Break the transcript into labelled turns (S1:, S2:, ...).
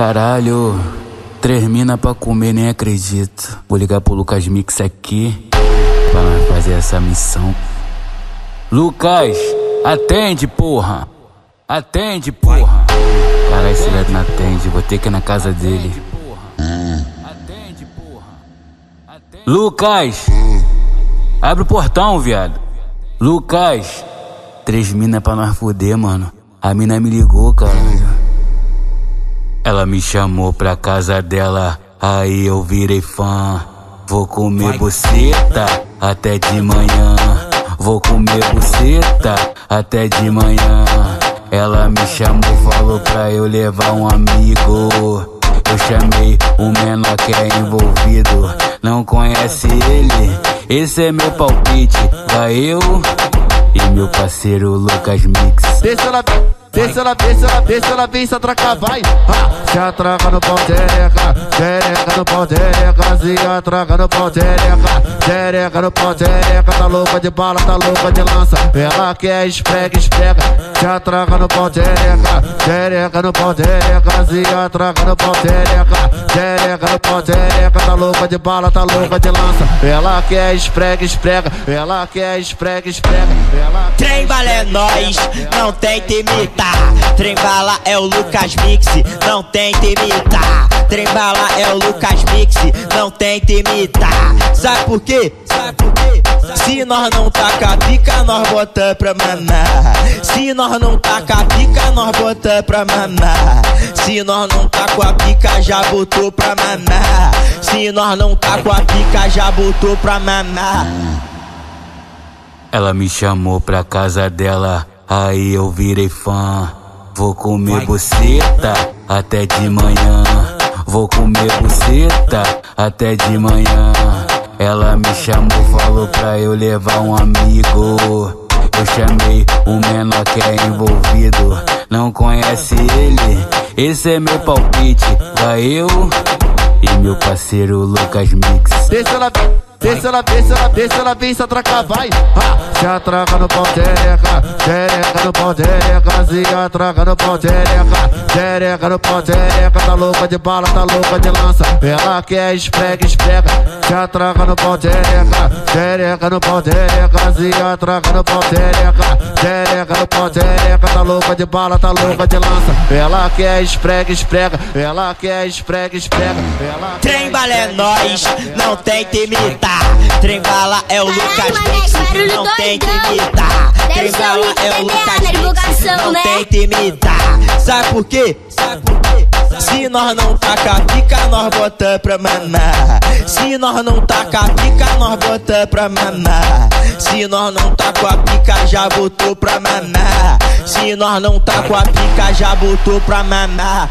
S1: Caralho, três mina pra comer, nem acredito. Vou ligar pro Lucas Mix aqui pra nós fazer essa missão. Lucas, atende, porra! Atende, porra! Caralho, esse velho não atende, vou ter que ir na casa dele. Atende, porra! Lucas! Abre o portão, viado. Lucas! Três mina pra nós fuder, mano. A mina me ligou, caralho. Ela me chamou pra casa dela, aí eu virei fã. Vou comer buceta até de manhã. Vou comer buceta até de manhã. Ela me chamou, falou pra eu levar um amigo. Eu chamei o menor que é envolvido. Não conhece ele? Esse é meu palpite. Vai eu e meu parceiro Lucas Mix.
S2: Deixa ela Deixa ela, deixa ela, deixa ela vir se atracar, vai. Ha! Se atraca no pau tereca, tereca no pau tereca, se atraca no pau tereca, tereca no pau tereca, tá louca de bala, tá louca de lança. Ela quer esprega, esprega, se atraca no pau tereca, tereca no pau tereca, se atraca no pau tereca, tereca no pau tereca, tá louca de bala, tá louca de lança. Ela quer esprega, esprega, ela quer esprega, esprega, ela
S3: Trem balé nós, não tem temita imitar. Trembala é o Lucas Mix, não tenta imitar. Trembala é o Lucas Mix, não tenta imitar. Sabe por quê? Sabe por quê? Se nós não taca pica, nós bota pra manar. Se nós não taca pica, nós bota pra manar. Se nós não tá com a pica, já botou pra manar. Se nós não tá com a pica, já botou pra manar.
S1: Ela me chamou pra casa dela Aí eu virei fã. Vou comer buceta até de manhã. Vou comer buceta até de manhã. Ela me chamou, falou pra eu levar um amigo. Eu chamei o menor que é envolvido. Não conhece ele? Esse é meu palpite. Vai eu e meu parceiro Lucas Mix.
S2: Deixa ela Deixa ela, deixa ela, deixa ela vir se atracar, vai. Ha! Se atraca no pau tereca, tereca no pau tereca, se atraca no pau tereca, tereca no pau tereca, tá louca de bala, tá louca de lança. Ela quer esprega, esprega, se atraca no pau tereca, tereca no pau tereca, se atraca no pau tereca, tereca no pau tereca, tá louca de bala, tá louca de lança. Ela quer esprega, esprega, ela quer esprega, ela
S3: Trem balé nós, não tem temita. Trembala é o Lucas Mix, não tem que imitar. Trembala é o Lucas Mix, não
S4: né?
S3: tem que imitar. Sabe por quê? Sabe por quê? Se nós não taca pica, nós bota pra manar. Se nós não taca pica, nós bota pra manar. Se nós não tá com a pica, já botou pra manar. Se nós não tá com a pica, já botou pra manar.